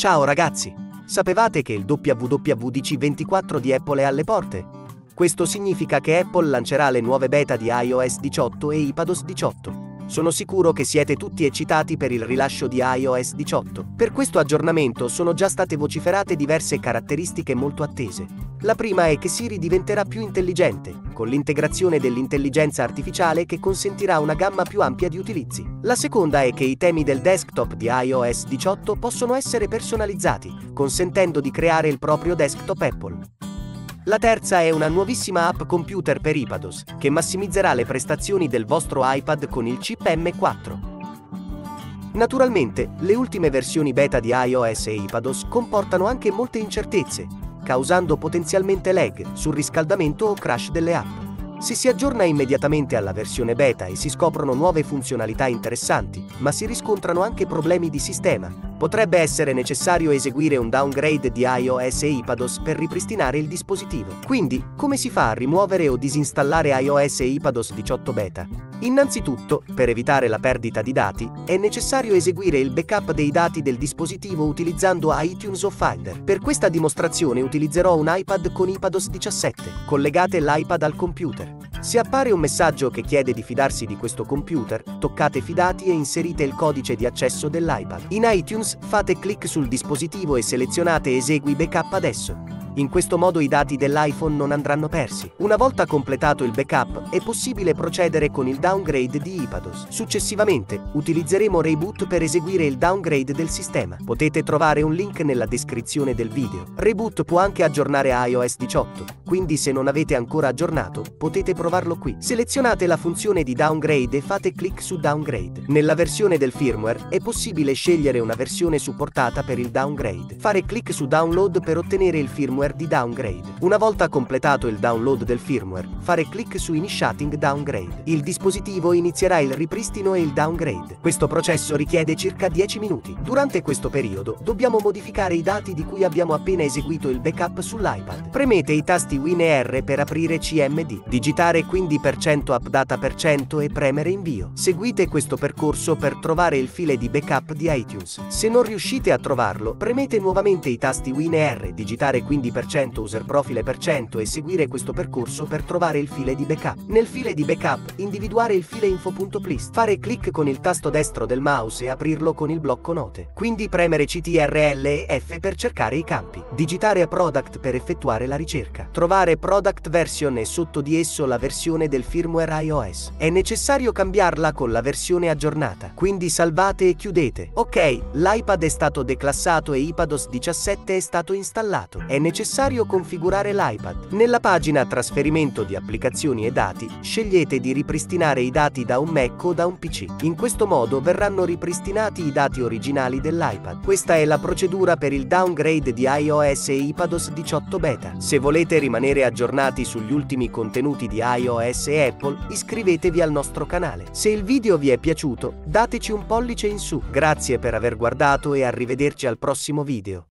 Ciao ragazzi! Sapevate che il WWDC24 di Apple è alle porte? Questo significa che Apple lancerà le nuove beta di iOS 18 e iPadOS 18. Sono sicuro che siete tutti eccitati per il rilascio di iOS 18. Per questo aggiornamento sono già state vociferate diverse caratteristiche molto attese. La prima è che Siri diventerà più intelligente, con l'integrazione dell'intelligenza artificiale che consentirà una gamma più ampia di utilizzi. La seconda è che i temi del desktop di iOS 18 possono essere personalizzati, consentendo di creare il proprio desktop Apple. La terza è una nuovissima app computer per iPadOS, che massimizzerà le prestazioni del vostro iPad con il chip M4. Naturalmente, le ultime versioni beta di iOS e iPadOS comportano anche molte incertezze, causando potenzialmente lag, surriscaldamento o crash delle app. Se si aggiorna immediatamente alla versione beta e si scoprono nuove funzionalità interessanti, ma si riscontrano anche problemi di sistema, potrebbe essere necessario eseguire un downgrade di iOS e iPadOS per ripristinare il dispositivo. Quindi, come si fa a rimuovere o disinstallare iOS e iPadOS 18 beta? Innanzitutto, per evitare la perdita di dati, è necessario eseguire il backup dei dati del dispositivo utilizzando iTunes o Finder. Per questa dimostrazione utilizzerò un iPad con iPadOS 17. Collegate l'iPad al computer. Se appare un messaggio che chiede di fidarsi di questo computer, toccate Fidati e inserite il codice di accesso dell'iPad. In iTunes fate clic sul dispositivo e selezionate Esegui backup adesso. In questo modo i dati dell'iPhone non andranno persi. Una volta completato il backup, è possibile procedere con il downgrade di iPadOS. Successivamente, utilizzeremo Reboot per eseguire il downgrade del sistema. Potete trovare un link nella descrizione del video. Reboot può anche aggiornare iOS 18, quindi se non avete ancora aggiornato, potete provarlo qui. Selezionate la funzione di downgrade e fate clic su downgrade. Nella versione del firmware è possibile scegliere una versione supportata per il downgrade. Fare clic su download per ottenere il firmware di downgrade. Una volta completato il download del firmware, fare clic su Initiating Downgrade. Il dispositivo inizierà il ripristino e il downgrade. Questo processo richiede circa 10 minuti. Durante questo periodo dobbiamo modificare i dati di cui abbiamo appena eseguito il backup sull'iPad. Premete i tasti Win e R per aprire CMD, digitare quindi %, updata % e premere invio. Seguite questo percorso per trovare il file di backup di iTunes. Se non riuscite a trovarlo, premete nuovamente i tasti Win e R, digitare quindi user profile per cento e seguire questo percorso per trovare il file di backup. Nel file di backup individuare il file info.plist, fare clic con il tasto destro del mouse e aprirlo con il blocco note. Quindi premere CTRL e F per cercare i campi. Digitare a product per effettuare la ricerca. Trovare product version e sotto di esso la versione del firmware iOS. È necessario cambiarla con la versione aggiornata. Quindi salvate e chiudete. Ok, l'iPad è stato declassato e iPadOS 17 è stato installato. È necessario configurare l'iPad. Nella pagina Trasferimento di applicazioni e dati, scegliete di ripristinare i dati da un Mac o da un PC. In questo modo verranno ripristinati i dati originali dell'iPad. Questa è la procedura per il downgrade di iOS e iPadOS 18 beta. Se volete rimanere aggiornati sugli ultimi contenuti di iOS e Apple, iscrivetevi al nostro canale. Se il video vi è piaciuto, dateci un pollice in su. Grazie per aver guardato e arrivederci al prossimo video.